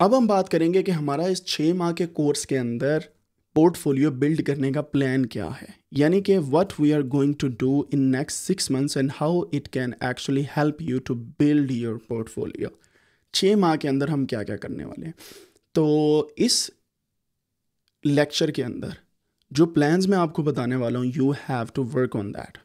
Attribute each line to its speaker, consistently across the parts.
Speaker 1: अब हम बात करेंगे कि हमारा इस छः माह के कोर्स के अंदर पोर्टफोलियो बिल्ड करने का प्लान क्या है? यानी कि what we are going to do in next six months and how it can actually help you to build your portfolio छः माह के अंदर हम क्या क्या करने वाले हैं? तो इस लेक्चर के अंदर जो प्लान्स मैं आपको बताने वाला हूँ you have to work on that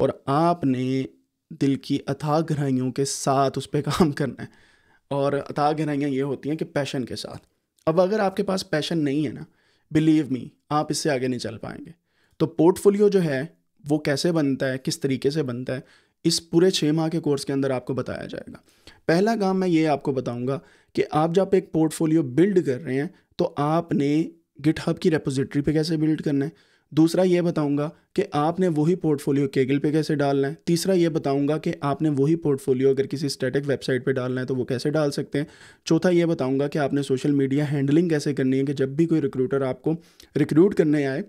Speaker 1: और आपने दिल की अथाह के साथ उस पर काम करना है। और अथाह गहराइयाँ ये होती हैं कि पैशन के साथ। अब अगर आपके पास पैशन नहीं है ना बिलीव मी आप इससे आगे नहीं चल पाएँगे। तो पोर्टफोलियो जो है, वो कैसे बनता है, किस तरीके से बनता है, इस पूरे छः माह के कोर्स के अंदर आपको बताया जाएगा। पहला काम मैं ये आपको बताऊँगा कि आप जब एक पोर्टफोलियो बिल्ड कर रहे हैं तो आपने गिटहब की रेपोजिटरी पे कैसे बिल्ड करना है? दूसरा ये बताऊँगा कि आपने वही पोर्टफोलियो केगल पे कैसे डालना है। तीसरा ये बताऊँगा कि आपने वही पोर्टफोलियो अगर किसी स्टैटिक वेबसाइट पे डालना है तो वो कैसे डाल सकते हैं। चौथा ये बताऊँगा कि आपने सोशल मीडिया हैंडलिंग कैसे करनी है कि जब भी कोई रिक्रूटर आपको रिक्रूट करने आए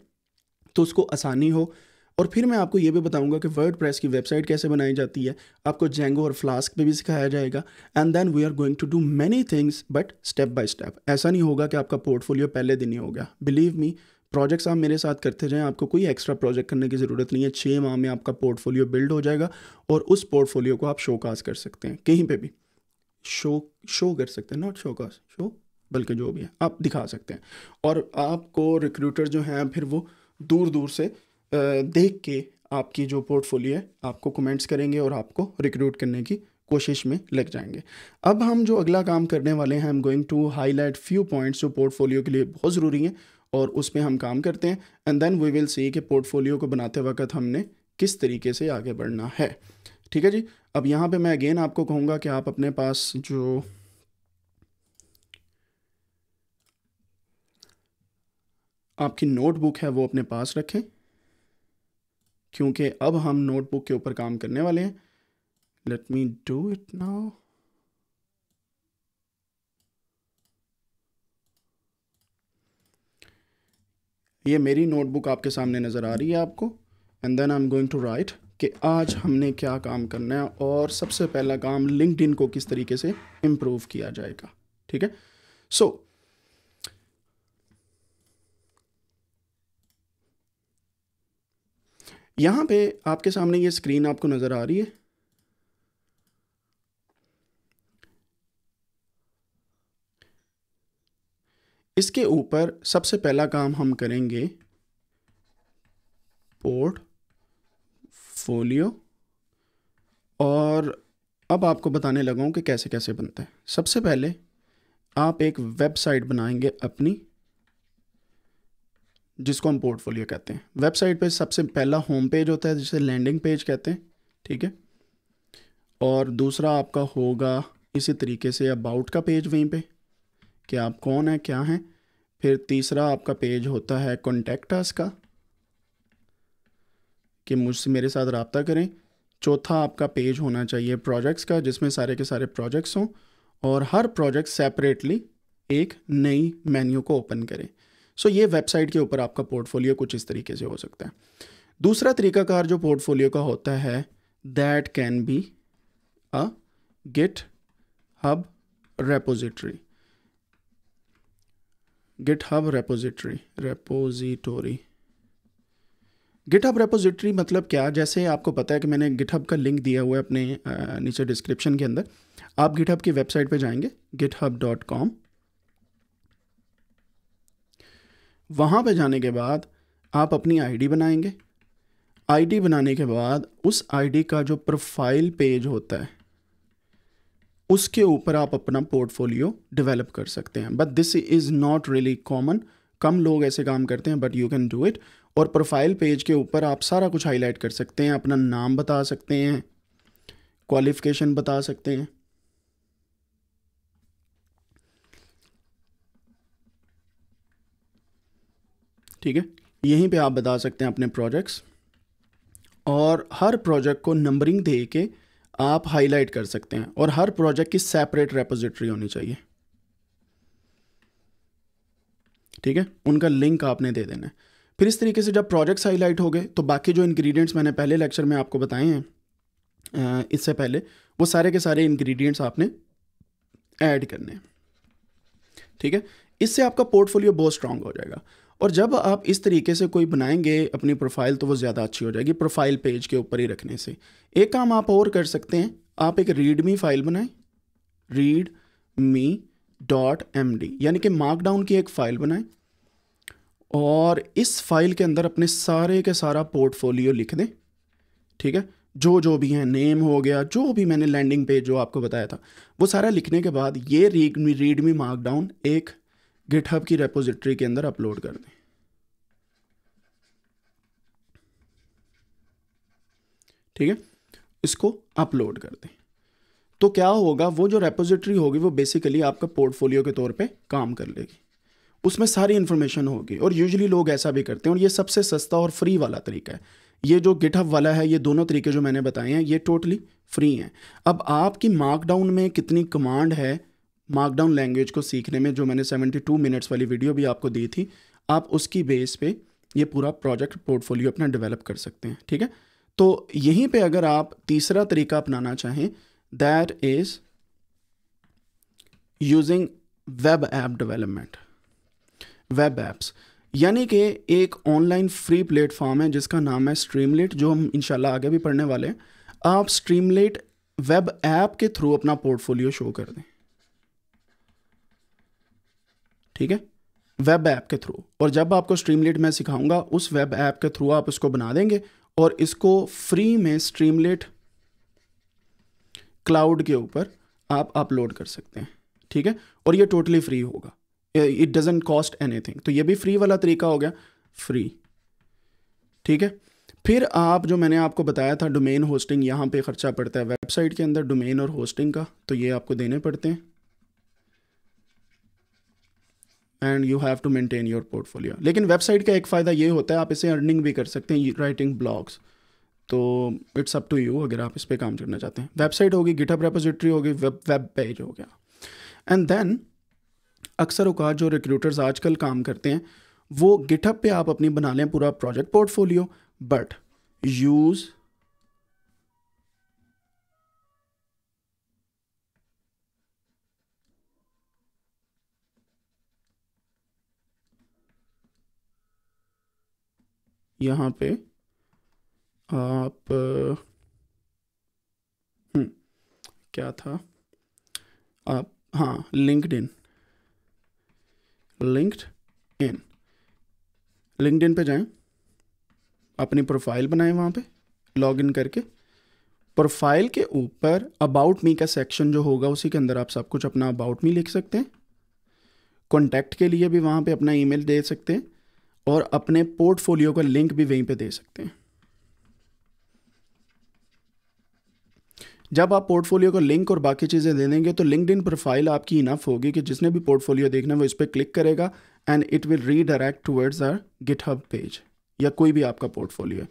Speaker 1: तो उसको आसानी हो। और फिर मैं आपको ये भी बताऊँगा कि वर्ड प्रेस की वेबसाइट कैसे बनाई जाती है। आपको जेंगो और फ्लास्क पे भी सिखाया जाएगा। And then we are going to do many things but step by step ऐसा नहीं होगा कि आपका पोर्टफोलियो पहले दिन ही हो गया। बिलीव मी प्रोजेक्ट्स आप मेरे साथ करते जाएँ, आपको कोई एक्स्ट्रा प्रोजेक्ट करने की ज़रूरत नहीं है। छः माह में आपका पोर्टफोलियो बिल्ड हो जाएगा और उस पोर्टफोलियो को आप शोकास कर सकते हैं, कहीं पे भी। शो शो कर सकते हैं नॉट शो शोकास शो बल्कि जो भी है, आप दिखा सकते हैं। और आपको रिक्रूटर जो हैं, फिर वो दूर दूर से देख के आपकी जो पोर्टफोलियो है, आपको कमेंट्स करेंगे और आपको रिक्रूट करने की कोशिश में लग जाएँगे। अब हम जो अगला काम करने वाले हैं I am going to highlight few points जो पोर्टफोलियो के लिए बहुत ज़रूरी हैं। और उस पर हम काम करते हैं। And then we will see कि पोर्टफोलियो को बनाते वक्त हमने किस तरीके से आगे बढ़ना है। ठीक है जी? अब यहाँ पे मैं अगेन आपको कहूँगा कि आप अपने पास जो आपकी नोटबुक है, वो अपने पास रखें। क्योंकि अब हम नोटबुक के ऊपर काम करने वाले हैं। Let me do it now ये मेरी नोटबुक आपके सामने नज़र आ रही है आपको। And then I am going to write कि आज हमने क्या काम करना है और सबसे पहला काम लिंकड को किस तरीके से इम्प्रूव किया जाएगा। ठीक है? सो so, यहाँ पे आपके सामने ये स्क्रीन आपको नज़र आ रही है। इसके ऊपर सबसे पहला काम हम करेंगे पोर्ट फोलियो। और अब आपको बताने लगा कि कैसे कैसे बनता है। सबसे पहले आप एक वेबसाइट बनाएँगे अपनी, जिसको हम पोर्टफोलियो कहते हैं। वेबसाइट पे सबसे पहला होम पेज होता है, जिसे लैंडिंग पेज कहते हैं, ठीक है? और दूसरा आपका होगा इसी तरीके से अबाउट का पेज वहीं पे। कि आप कौन हैं क्या हैं? फिर तीसरा आपका पेज होता है कॉन्टेक्ट अस का कि मुझसे मेरे साथ रबता करें। चौथा आपका पेज होना चाहिए प्रोजेक्ट्स का जिसमें सारे के सारे प्रोजेक्ट्स हों और हर प्रोजेक्ट सेपरेटली एक नई मेन्यू को ओपन करें। सो so, ये वेबसाइट के ऊपर आपका पोर्टफोलियो कुछ इस तरीके से हो सकता है। दूसरा तरीकाकार जो पोर्टफोलियो का होता है that can be a GitHub repository GitHub repository repository GitHub repository मतलब क्या? जैसे आपको पता है कि मैंने गिटहब का लिंक दिया हुआ है अपने नीचे डिस्क्रिप्शन के अंदर। आप गिटहब की वेबसाइट पे जाएँगे कॉम वहाँ पे जाने के बाद आप अपनी आईडी बनाएँगे। आईडी बनाने के बाद उस आईडी का जो प्रोफ़ाइल पेज होता है उसके ऊपर आप अपना पोर्टफोलियो डेवलप कर सकते हैं। But this is not really common कम लोग ऐसे काम करते हैं but you can do it और प्रोफ़ाइल पेज के ऊपर आप सारा कुछ हाईलाइट कर सकते हैं, अपना नाम बता सकते हैं क्वालिफिकेशन बता सकते हैं। ठीक है? यहीं पे आप बता सकते हैं अपने प्रोजेक्ट्स और हर प्रोजेक्ट को नंबरिंग दे के आप हाईलाइट कर सकते हैं और हर प्रोजेक्ट की सेपरेट रेपोजिटरी होनी चाहिए। ठीक है? उनका लिंक आपने दे देना है। फिर इस तरीके से जब प्रोजेक्ट्स हाईलाइट हो गए तो बाकी जो इंग्रेडिएंट्स मैंने पहले लेक्चर में आपको बताए हैं इससे पहले, वो सारे के सारे इंग्रेडिएंट्स आपने ऐड करने हैं। ठीक है? इससे आपका पोर्टफोलियो बहुत स्ट्रांग हो जाएगा। और जब आप इस तरीके से कोई बनाएँगे अपनी प्रोफ़ाइल तो वो ज़्यादा अच्छी हो जाएगी प्रोफ़ाइल पेज के ऊपर ही रखने से। एक काम आप और कर सकते हैं, आप एक रीड मी फ़ाइल बनाएँ। Read me dot M D यानी कि मार्कडाउन की एक फ़ाइल बनाएँ और इस फ़ाइल के अंदर अपने सारे के सारा पोर्टफोलियो लिख दें। ठीक है? जो जो भी हैं नेम हो गया, जो भी मैंने लैंडिंग पेज जो आपको बताया था, वो सारा लिखने के बाद ये read me read me markdown एक गिटहब की रेपोजिटरी के अंदर अपलोड कर दें। ठीक है? इसको अपलोड कर दें। तो क्या होगा, वो जो रेपोजिटरी होगी, वो बेसिकली आपका पोर्टफोलियो के तौर पे काम कर लेगी। उसमें सारी इन्फॉर्मेशन होगी और यूजुअली लोग ऐसा भी करते हैं और ये सबसे सस्ता और फ्री वाला तरीका है। ये जो गिटहब वाला है, ये दोनों तरीके जो मैंने बताए हैं, ये टोटली फ्री हैं। अब आपकी मार्कडाउन में कितनी कमांड है मार्कडाउन लैंग्वेज को सीखने में, जो मैंने 72 मिनट्स वाली वीडियो भी आपको दी थी, आप उसकी बेस पे ये पूरा प्रोजेक्ट पोर्टफोलियो अपना डेवलप कर सकते हैं, ठीक है? तो यहीं पे अगर आप तीसरा तरीका अपनाना चाहें that is using web app development web apps यानी कि एक ऑनलाइन फ्री प्लेटफॉर्म है, जिसका नाम है स्ट्रीमलेट जो हम इंशाल्लाह आगे भी पढ़ने वाले हैं। आप स्ट्रीमलेट वेब ऐप के थ्रू अपना पोर्टफोलियो शो कर दें। ठीक है? वेब ऐप के थ्रू और जब आपको स्ट्रीमलेट मैं सिखाऊँगा, उस वेब ऐप के थ्रू आप इसको बना देंगे और इसको फ्री में स्ट्रीमलेट क्लाउड के ऊपर आप अपलोड कर सकते हैं, ठीक है? और ये टोटली फ्री होगा. इट डजेंट कॉस्ट एनीथिंग तो ये भी फ्री वाला तरीका हो गया फ्री ठीक है? फिर आप जो मैंने आपको बताया था डोमेन होस्टिंग यहाँ पे ख़र्चा पड़ता है वेबसाइट के अंदर डोमेन और होस्टिंग का तो ये आपको देने पड़ते हैं। And you have to maintain your portfolio लेकिन वेबसाइट का एक फ़ायदा ये होता है, आप इसे अर्निंग भी कर सकते हैं राइटिंग ब्लॉग्स तो इट्स अप टू यू अगर आप इस पर काम करना चाहते हैं। वेबसाइट होगी गिटअप रेपोजिटरी होगी वेब वेब पेज हो गया। एंड देन अक्सर अवकात जो रिक्रूटर्स आजकल काम करते हैं, वो गिटअप पे आप अपनी बना लें पूरा प्रोजेक्ट पोर्टफोलियो बट यूज़ यहाँ पे आप हम्म, क्या था? आप हाँ LinkedIn LinkedIn LinkedIn पर जाएँ। अपनी प्रोफ़ाइल बनाएँ वहाँ पे लॉग इन करके। प्रोफ़ाइल के ऊपर अबाउट मी का सेक्शन जो होगा उसी के अंदर आप सब कुछ अपना अबाउट मी लिख सकते हैं। कॉन्टैक्ट के लिए भी वहाँ पे अपना ईमेल दे सकते हैं। और अपने पोर्टफोलियो का लिंक भी वहीं पे दे सकते हैं। जब आप पोर्टफोलियो का लिंक और बाकी चीज़ें दे देंगे तो लिंकड प्रोफ़ाइल आपकी इनफ होगी कि जिसने भी पोर्टफोलियो देखना है, वो इस पर क्लिक करेगा and it will redirect towards our GitHub page या कोई भी आपका पोर्टफोलियो। है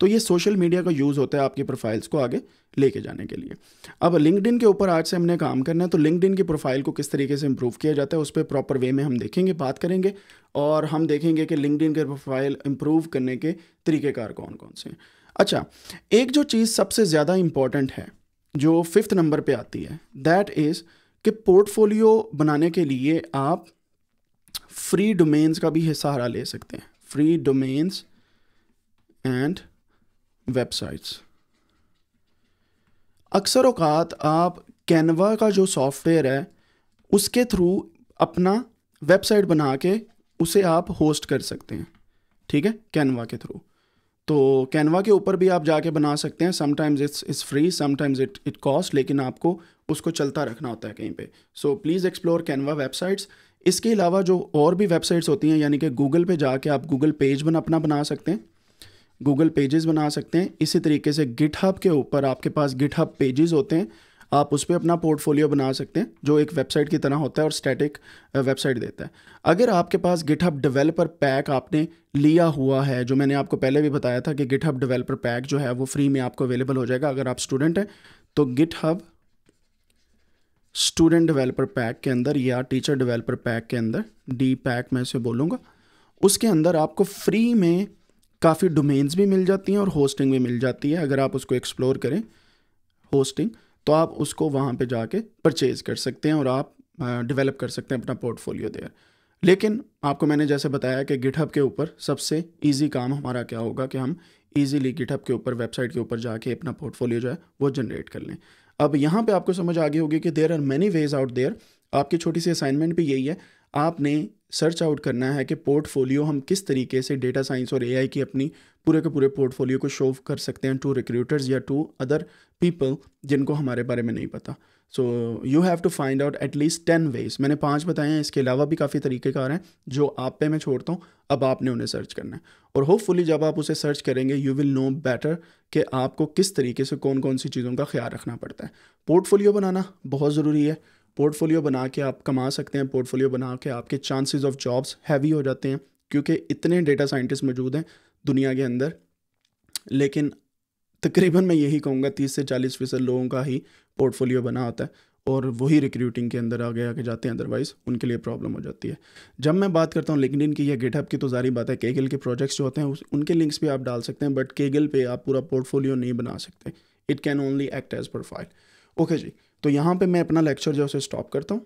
Speaker 1: तो ये सोशल मीडिया का यूज़ होता है आपकी प्रोफाइल्स को आगे लेके जाने के लिए। अब लिंकड के ऊपर आज से हमने काम करना है तो लिंकड की प्रोफ़ाइल को किस तरीके से इंप्रूव किया जाता है, उस पर प्रॉपर वे में हम देखेंगे, बात करेंगे, और हम देखेंगे कि लिंकड के प्रोफ़ाइल इंप्रूव करने के तरीक़ेकार कौन कौन से हैं। अच्छा एक जो चीज़ सबसे ज़्यादा इंपॉर्टेंट है, जो फिफ्थ नंबर पे आती है दैट इज़ कि पोर्टफोलियो बनाने के लिए आप फ्री डोमेन्स का भी सहारा ले सकते हैं। Free domains and websites. अक्सर अवकात आप कैनवा का जो सॉफ्टवेयर है, उसके थ्रू अपना वेबसाइट बना के उसे आप होस्ट कर सकते हैं। ठीक है? कैनवा के थ्रू। तो कैनवा के ऊपर भी आप जाके बना सकते हैं। Sometimes it's it's free sometimes it it cost लेकिन आपको उसको चलता रखना होता है कहीं पे। So please explore Canva websites. इसके अलावा जो और भी वेबसाइट्स होती हैं, यानी कि गूगल पे जाके आप गूगल पेज बन, अपना बना सकते हैं। गूगल पेजेस बना सकते हैं। इसी तरीके से गिट के ऊपर आपके पास गिट पेजेस होते हैं। आप उस पर अपना पोर्टफोलियो बना सकते हैं, जो एक वेबसाइट की तरह होता है और स्टैटिक वेबसाइट देता है। अगर आपके पास गिटहब डेवलपर पैक आपने लिया हुआ है, जो मैंने आपको पहले भी बताया था कि गिटहब डेवलपर पैक जो है, वो फ्री में आपको अवेलेबल हो जाएगा। अगर आप स्टूडेंट हैं तो गिटहब स्टूडेंट डेवलपर पैक के अंदर या टीचर डेवलपर पैक के अंदर डी पैक मैं इसे बोलूँगा, उसके अंदर आपको फ्री में काफ़ी डोमेन्स भी मिल जाती हैं और होस्टिंग भी मिल जाती है, अगर आप उसको एक्सप्लोर करें होस्टिंग तो आप उसको वहाँ पे जाके परचेज़ कर सकते हैं और आप डेवलप कर सकते हैं अपना पोर्टफोलियो देयर लेकिन आपको मैंने जैसे बताया कि गिटहब के ऊपर सबसे इजी काम हमारा क्या होगा कि हम इजीली गिटहब के ऊपर वेबसाइट के ऊपर जाके अपना पोर्टफोलियो जो है, वो जनरेट कर लें। अब यहाँ पे आपको समझ आ गई होगी कि there are many ways out there आपकी छोटी सी असाइनमेंट भी यही है आपने सर्च आउट करना है कि पोर्टफोलियो हम किस तरीके से डेटा साइंस और एआई की अपनी पूरे के पूरे पोर्टफोलियो को शो कर सकते हैं टू रिक्रूटर्स या टू अदर पीपल जिनको हमारे बारे में नहीं पता। So you have to find out at least ten ways मैंने पाँच बताए हैं, इसके अलावा भी काफ़ी तरीक़ेकार हैं जो आप पे मैं छोड़ता हूँ, अब आपने उन्हें सर्च करना है। और होपफुली जब आप उसे सर्च करेंगे यू विल नो बेटर कि आपको किस तरीके से कौन कौन सी चीज़ों का ख्याल रखना पड़ता है। पोर्टफोलियो बनाना बहुत ज़रूरी है। पोर्टफोलियो बना के आप कमा सकते हैं, पोर्टफोलियो बना के आपके चांसेस ऑफ़ जॉब्स हैवी हो जाते हैं, क्योंकि इतने डेटा साइंटिस्ट मौजूद हैं दुनिया के अंदर। लेकिन तकरीबन मैं यही कहूँगा, तीस से चालीस फ़ीसद लोगों का ही पोर्टफोलियो बना होता है और वही रिक्रूटिंग के अंदर आगे आगे जाते हैं अदरवाइज़ उनके लिए प्रॉब्लम हो जाती है। जब मैं बात करता हूँ लिंकडिन की या गेटअप की तो जारी बात है केगल के प्रोजेक्ट्स जो होते हैं उनके लिंक्स भी आप डाल सकते हैं बट केगल पे आप पूरा पोर्टफोलियो नहीं बना सकते। It can only act as profile okay जी। तो यहाँ पे मैं अपना लेक्चर जो है उसे स्टॉप करता हूँ।